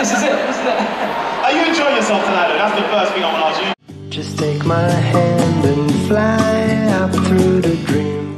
Are you enjoying yourself tonight? Though? That's the first thing I want to ask you. Just take my hand and fly up through the dream